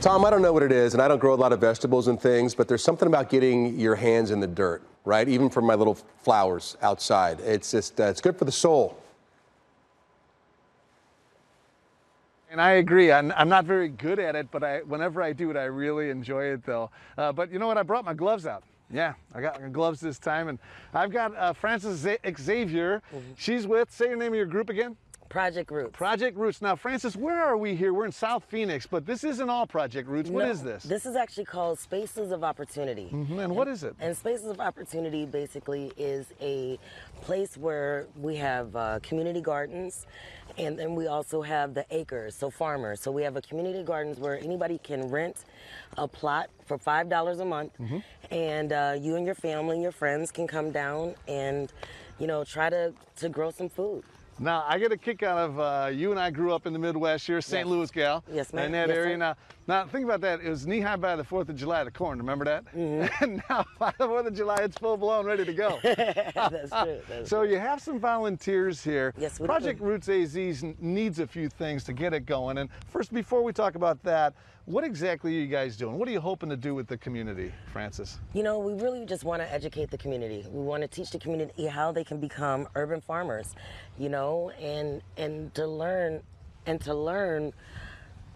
Tom, I don't know what it is, and I don't grow a lot of vegetables and things, but there's something about getting your hands in the dirt, right? Even for my little flowers outside. It's just, uh, it's good for the soul. And I agree. I'm, I'm not very good at it, but I, whenever I do it, I really enjoy it, though. Uh, but you know what? I brought my gloves out. Yeah, I got my gloves this time, and I've got uh, Frances Xavier. Mm-hmm. She's with. Say your name of your group again. Project Roots. Project Roots. Now, Francis, where are we here? We're in South Phoenix, but this isn't all Project Roots. What no, is this? This is actually called Spaces of Opportunity. Mm-hmm. And, and what is it? And Spaces of Opportunity basically is a place where we have uh, community gardens and then we also have the acres, so farmers. So we have a community gardens where anybody can rent a plot for $5 a month mm-hmm. and uh, you and your family and your friends can come down and you know try to, to grow some food. Now, I get a kick out of uh, you and I grew up in the Midwest. You're a St. Yes. Louis gal. Yes, ma'am. In that yes, area. Now, now, think about that. It was knee high by the 4th of July, the corn. Remember that? Mm-hmm. and now, by the 4th of July, it's full blown, ready to go. That's true. That's so, true. you have some volunteers here. Yes, we Project do. Roots AZ needs a few things to get it going. And first, before we talk about that, what exactly are you guys doing? What are you hoping to do with the community, Francis? You know, we really just want to educate the community. We want to teach the community how they can become urban farmers, you know, and and to learn and to learn,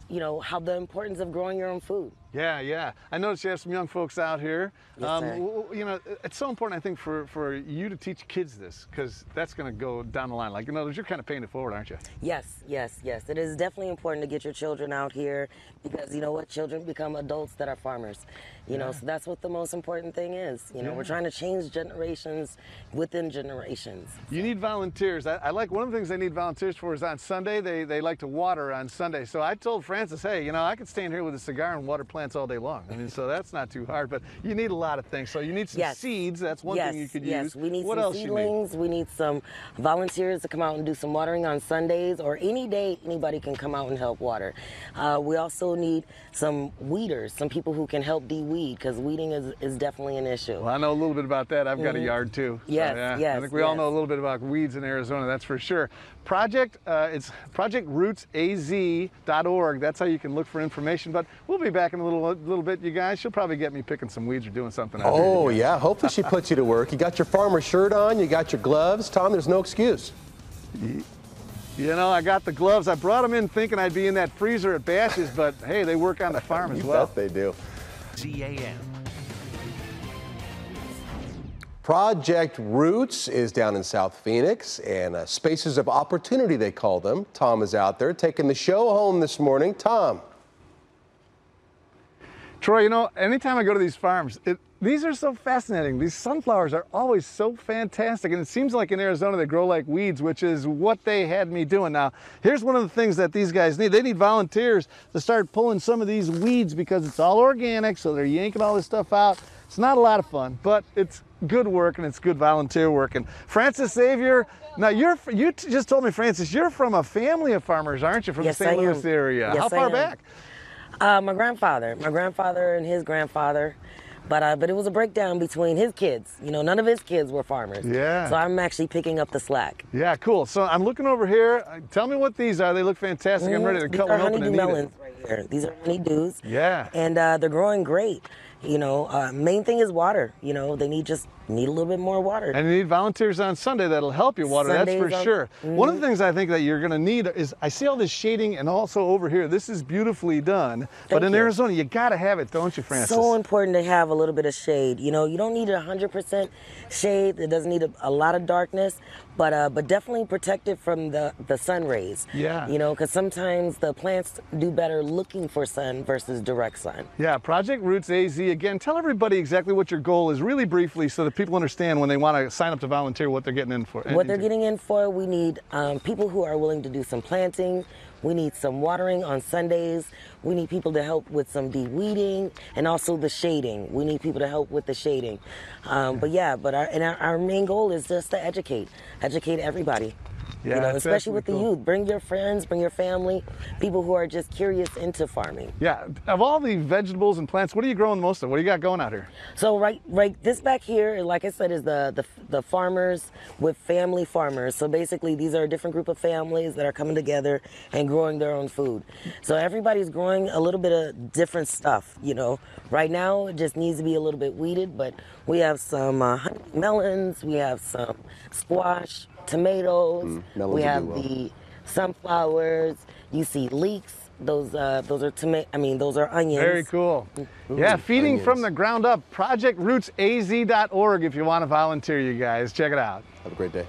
you know, how the importance of growing your own food. Yeah, yeah. I noticed you have some young folks out here. Yes, um, you know, it's so important, I think, for, for you to teach kids this, because that's going to go down the line. Like, in other words, you're kind of paying it forward, aren't you? Yes, yes, yes. It is definitely important to get your children out here because you know what? Children become adults that are farmers. You know, so that's what the most important thing is. You know, Yeah. we're trying to change generations within generations. You need volunteers. I, I like one of the things they need volunteers for is on Sunday, they, they like to water on Sunday. So I told Francis, hey, you know, I could stand here with a cigar and water plants all day long. I mean, so that's not too hard, but you need a lot of things. So you need some Yes. seeds. That's one yes, thing you could yes. use. we need what some you need? seedlings. We need some volunteers to come out and do some watering on Sundays or any day anybody can come out and help water. Uh, we also need some weeders, some people who can help de-weed because weeding is, is definitely an issue. Well, I know a little bit about that. I've got a yard too. So, Mm-hmm. Yes, yeah. I think we all know a little bit about weeds in Arizona, that's for sure. Project, uh, it's projectrootsaz.org. That's how you can look for information. But we'll be back in a little little bit, you guys. She'll probably get me picking some weeds or doing something. out Oh, you yeah. Hopefully she puts you to work. You got your farmer shirt on, you got your gloves. Tom, there's no excuse. You know, I got the gloves. I brought them in thinking I'd be in that freezer at Bashas', but hey, they work on the farm as You well. bet they do. CAN. Project Roots is down in South Phoenix, and uh, Spaces of Opportunity, they call them. Tom is out there taking the show home this morning. Tom. Troy, you know, anytime I go to these farms, it, these are so fascinating. These sunflowers are always so fantastic. And it seems like in Arizona they grow like weeds, which is what they had me doing. Now, here's one of the things that these guys need. They need volunteers to start pulling some of these weeds because it's all organic, so they're yanking all this stuff out. It's not a lot of fun, but it's good work and it's good volunteer work. And Francis Xavier, now you're you just told me, Francis, you're from a family of farmers, aren't you, from Yes, the St. Louis area? Yes, How far back? Uh, my grandfather, my grandfather and his grandfather, but uh, but it was a breakdown between his kids. You know, none of his kids were farmers. Yeah. So I'm actually picking up the slack. Yeah, cool. So I'm looking over here. Uh, Tell me what these are. They look fantastic. I'm ready to These cut one open honeydew and eat melons it. right here. These are honeydews. Yeah. And uh, they're growing great. You know, uh, main thing is water. You know, they need just need a little bit more water. And you need volunteers on Sunday that'll help you water, that's for on- sure. One of the things I think that you're going to need is I see all this shading and also over here. This is beautifully done. but in you. Arizona, you got to have it, don't you, Francis? It's so important to have a little bit of shade. You know, you don't need 100% shade. It doesn't need a, a lot of darkness, but uh, but definitely protect it from the the sun rays. Yeah. You know, because sometimes the plants do better looking for sun versus direct sun. yeah, Project Roots AZ. Again, tell everybody exactly what your goal is, really briefly, so that people understand when they want to sign up to volunteer what they're getting in for. What they're getting in for, we need um, people who are willing to do some planting. We need some watering on Sundays. We need people to help with some de-weeding and also the shading. We need people to help with the shading. Um, but yeah, but our, and our, our main goal is just to educate, educate everybody. Yeah, you know, especially with the cool. youth. Bring your friends, bring your family, people who are just curious into farming. Yeah, of all the vegetables and plants, what are you growing most of? What do you got going out here? So right, right, this back here, like I said, is the the, the farmers with family farmers. So basically, these are a different group of families that are coming together and growing their own food. So everybody's growing a little bit of different stuff. You know, right now it just needs to be a little bit weeded, but we have some uh, melons, we have some squash, tomatoes, melons we have well. the sunflowers. You see leeks. Those uh, those are tomato. I mean, those are onions. Very cool. yeah, feeding from the ground up. ProjectRootsAZ.org if you want to volunteer, you guys. Check it out. Have a great day.